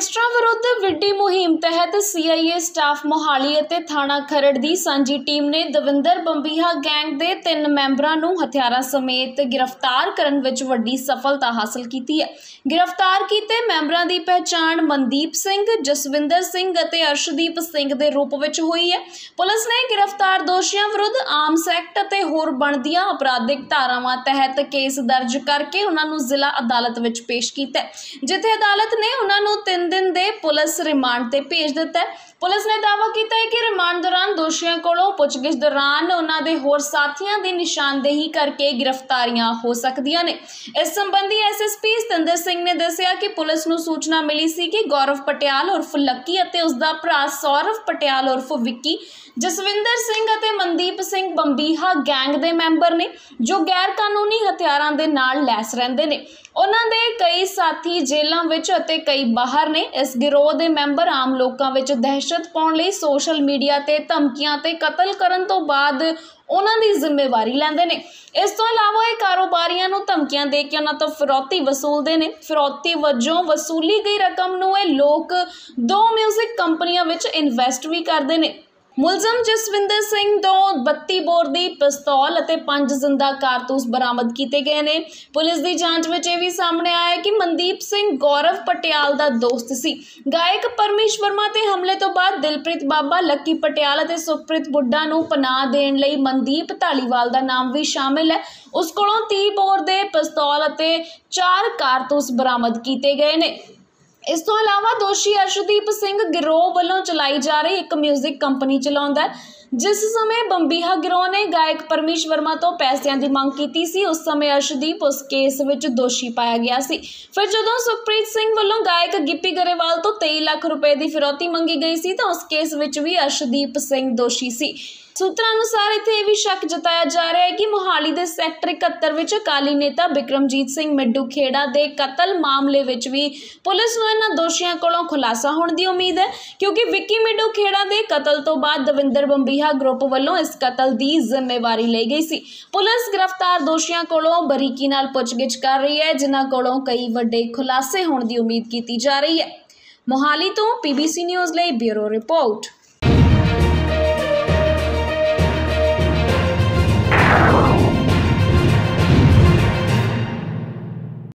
ਗੈਂਗਸਟਰਾਂ ਵਿਰੁੱਧ ਵਿੱਢੀ ਮੁਹਿੰਮ ਤਹਿਤ ਸੀਆਈਏ ਸਟਾਫ ਮੋਹਾਲੀ ਅਤੇ ਥਾਣਾ ਖਰੜ ਦੀ ਸਾਂਝੀ ਟੀਮ ਨੇ ਦਵਿੰਦਰ ਬੰਬੀਹਾ ਗੈਂਗ ਦੇ ਤਿੰਨ ਮੈਂਬਰਾਂ ਨੂੰ ਹਥਿਆਰਾਂ ਸਮੇਤ ਗ੍ਰਿਫਤਾਰ ਕਰਨ ਵਿੱਚ ਵੱਡੀ ਸਫਲਤਾ ਹਾਸਲ ਕੀਤੀ ਹੈ। ਗ੍ਰਿਫਤਾਰ ਕੀਤੇ ਮੈਂਬਰਾਂ ਦੀ ਪਹਿਚਾਣ ਮਨਦੀਪ ਸਿੰਘ, ਜਸਵਿੰਦਰ ਸਿੰਘ ਅਤੇ ਅਰਸ਼ਦੀਪ ਸਿੰਘ ਦੇ ਰੂਪ ਵਿੱਚ ਹੋਈ ਹੈ। ਪੁਲਿਸ ਨੇ ਗ੍ਰਿਫਤਾਰ ਦੋਸ਼ੀਆਂ ਵਿਰੁੱਧ ਆਰਮਸ ਐਕਟ ਅਤੇ ਹੋਰ ਬਣਦੀਆਂ ਅਪਰਾਧਿਕ ਧਾਰਾਵਾਂ ਤਹਿਤ ਕੇਸ ਦਰਜ ਕਰਕੇ ਉਹਨਾਂ ਨੂੰ ਜ਼ਿਲ੍ਹਾ ਅਦਾਲਤ ਵਿੱਚ ਪੇਸ਼ ਕੀਤਾ ਜਿੱਥੇ ਅਦਾਲਤ ਨੇ ਉਹਨਾਂ ਨੂੰ ਤਿੰਨ 3 ਦਿਨ ਦੇ ਪੁਲਿਸ ਰਿਮਾਂਡ ਤੇ ਭੇਜ ਦਿੱਤਾ ਪੁਲਿਸ ਨੇ ਦਾਅਵਾ ਕੀਤਾ ਹੈ ਕਿ ਰਿਮਾਂਡ ਦੌਰਾਨ ਦੋਸ਼ੀਆਂ ਕੋਲੋਂ ਪੁੱਛਗਿੱਛ ਦੌਰਾਨ ਉਹਨਾਂ ਦੇ ਹੋਰ ਸਾਥੀਆਂ ਦੀ ਨਿਸ਼ਾਨਦੇਹੀ ਕਰਕੇ ਗ੍ਰਿਫਤਾਰੀਆਂ ਹੋ ਸਕਦੀਆਂ ਨੇ। ਇਸ ਸੰਬੰਧੀ ਐਸਐਸਪੀ ਸਤਿੰਦਰ ਸਿੰਘ ਨੇ ਦੱਸਿਆ ਕਿ ਪੁਲਿਸ ਨੂੰ ਸੂਚਨਾ ਮਿਲੀ ਸੀ ਕਿ ਗੌਰਵ ਪਟਿਆਲ ਉਰਫ ਲੱਕੀ ਅਤੇ ਉਸ ਦਾ ਭਰਾ ਸੌਰਵ ਪਟਿਆਲ ਉਰਫ ਵਿੱਕੀ, ਜਸਵਿੰਦਰ ਸਿੰਘ ਅਤੇ ਮਨਦੀਪ ਸਿੰਘ ਬੰਬੀਹਾ ਗੈਂਗ ਦੇ ਮੈਂਬਰ ਨੇ, ਜੋ ਗੈਰ ਕਾਨੂੰਨੀ ਹਥਿਆਰਾਂ ਦੇ ਨਾਲ ਲੈਸ ਰਹਿੰਦੇ ਨੇ। ਉਹਨਾਂ ਦੇ ਕਈ ਸਾਥੀ ਜੇਲ੍ਹਾਂ ਵਿੱਚ ਅਤੇ ਕਈ ਬਾਹਰ ਨੇ। ਇਸ ਗਿਰੋਹ ਦੇ ਮੈਂਬਰ ਆਮ ਲੋਕਾਂ ਵਿੱਚ ਦਹਿਸ਼ਤ ਪਾਉਣ ਲਈ ਸੋਸ਼ਲ ਮੀਡੀਆ ਤੇ ਧਮਕੀ ਧਮਕੀਆਂ ਤੇ ਕਤਲ ਕਰਨ ਤੋਂ ਬਾਅਦ ਉਹਨਾਂ ਦੀ ਜ਼ਿੰਮੇਵਾਰੀ ਲੈਂਦੇ ਨੇ। ਇਸ ਤੋਂ ਇਲਾਵਾ ਇਹ ਕਾਰੋਬਾਰੀਆਂ ਨੂੰ ਧਮਕੀਆਂ ਦੇ ਕੇ ਉਹਨਾਂ ਤੋਂ ਫਿਰੌਤੀ ਵਸੂਲਦੇ ਨੇ। ਫਿਰੌਤੀ ਵਜੋਂ ਵਸੂਲੀ ਗਈ ਰਕਮ ਨੂੰ ਇਹ ਲੋਕ ਦੋ 뮤직 ਕੰਪਨੀਆਂ ਵਿੱਚ ਇਨਵੈਸਟ ਵੀ ਕਰਦੇ ਨੇ। ਮੁਲਜ਼ਮ ਜਸਵਿੰਦਰ ਸਿੰਘ ਤੋਂ 32 ਬੋਰ ਦੀ ਪਿਸਤੌਲ ਅਤੇ 5 ਜ਼ਿੰਦਾ ਕਾਰਤੂਸ ਬਰਾਮਦ ਕੀਤੇ ਗਏ ਨੇ। ਪੁਲਿਸ ਦੀ ਜਾਂਚ ਵਿੱਚ ਇਹ ਵੀ ਸਾਹਮਣੇ ਆਇਆ ਕਿ ਮਨਦੀਪ ਸਿੰਘ ਗੌਰਵ ਪਟਿਆਲ ਦਾ ਦੋਸਤ ਸੀ। ਗਾਇਕ ਪਰਮੇਸ਼ ਵਰਮਾ ਤੇ ਹਮਲੇ ਤੋਂ ਬਾਅਦ ਦਿਲਪ੍ਰੀਤ ਬਾਬਾ, ਲੱਕੀ ਪਟਿਆਲ ਅਤੇ ਸੁਖਪ੍ਰੀਤ ਬੁੱਢਾ ਨੂੰ ਪਨਾਹ ਦੇਣ ਲਈ ਮਨਦੀਪ ਢਾਲੀਵਾਲ ਦਾ ਨਾਮ ਵੀ ਸ਼ਾਮਿਲ ਹੈ। ਉਸ ਕੋਲੋਂ 30 ਬੋਰ ਦੇ ਪਿਸਤੌਲ ਅਤੇ 4 ਕਾਰਤੂਸ ਬਰਾਮਦ ਕੀਤੇ ਗਏ ਨੇ। ਇਸ ਤੋਂ ਇਲਾਵਾ ਦੋਸ਼ੀ ਅਰਸ਼ਦੀਪ ਸਿੰਘ ਗਿਰੋਹ ਵੱਲੋਂ ਚਲਾਈ ਜਾ ਰਹੀ ਇੱਕ 뮤직 ਕੰਪਨੀ ਚਲਾਉਂਦਾ ਹੈ। ਜਿਸ ਸਮੇਂ ਬੰਬੀਹਾ ਗਿਰੋਹ ਨੇ ਗਾਇਕ ਪਰਮੇਸ਼ ਵਰਮਾ ਤੋਂ ਪੈਸਿਆਂ ਦੀ ਮੰਗ ਕੀਤੀ ਸੀ, ਉਸ ਸਮੇਂ ਅਰਸ਼ਦੀਪ ਉਸ ਕੇਸ ਵਿੱਚ ਦੋਸ਼ੀ ਪਾਇਆ ਗਿਆ ਸੀ। ਫਿਰ ਜਦੋਂ ਸੁਖਪ੍ਰੀਤ ਸਿੰਘ ਵੱਲੋਂ ਗਾਇਕ ਗਿੱਪੀ ਗਰੇਵਾਲ ਤੋਂ 23 ਲੱਖ ਰੁਪਏ ਦੀ ਫਿਰੌਤੀ ਮੰਗੀ ਗਈ ਸੀ, ਤਾਂ ਉਸ ਕੇਸ ਵਿੱਚ ਵੀ ਅਰਸ਼ਦੀਪ ਸਿੰਘ ਦੋਸ਼ੀ ਸੀ। ਸੂਤਰਾਂ ਅਨੁਸਾਰ ਇੱਥੇ ਇਹ ਵੀ ਸ਼ੱਕ ਜਤਾਇਆ ਜਾ ਰਿਹਾ ਹੈ ਕਿ ਮੋਹਾਲੀ ਦੇ ਸੈਕਟਰ 71 ਵਿੱਚ ਅਕਾਲੀ ਨੇਤਾ ਬਿਕਰਮਜੀਤ ਸਿੰਘ ਮਿੱਡੂ ਖੇੜਾ ਦੇ ਕਤਲ ਮਾਮਲੇ ਵਿੱਚ ਵੀ ਪੁਲਿਸ ਨੂੰ ਇਹਨਾਂ ਦੋਸ਼ੀਆਂ ਕੋਲੋਂ ਖੁਲਾਸਾ ਹੋਣ ਦੀ ਉਮੀਦ ਹੈ, ਕਿਉਂਕਿ ਵਿੱਕੀ ਮਿੱਡੂ ਖੇੜਾ ਦੇ ਕਤਲ ਤੋਂ ਬਾਅਦ ਦਵਿੰਦਰ ਬੰਬੀ ਬੰਬੀਹਾ ਗਰੁੱਪ ਵੱਲੋਂ ਇਸ ਕਤਲ ਦੀ ਜ਼ਿੰਮੇਵਾਰੀ ਲਈ ਗਈ ਸੀ। ਪੁਲਿਸ ਗ੍ਰਿਫਤਾਰ ਦੋਸ਼ੀਆਂ ਕੋਲੋਂ ਬਰੀਕੀ ਨਾਲ ਪੁੱਛਗਿੱਛ ਕਰ ਰਹੀ ਹੈ, ਜਿਨ੍ਹਾਂ ਕੋਲੋਂ ਕਈ ਵੱਡੇ ਖੁਲਾਸੇ ਹੋਣ ਦੀ ਉਮੀਦ ਕੀਤੀ ਜਾ ਰਹੀ ਹੈ। ਮੋਹਾਲੀ ਤੋਂ ਪੀਬੀਸੀ ਨਿਊਜ਼ ਲਈ ਬਿਊਰੋ ਰਿਪੋਰਟ।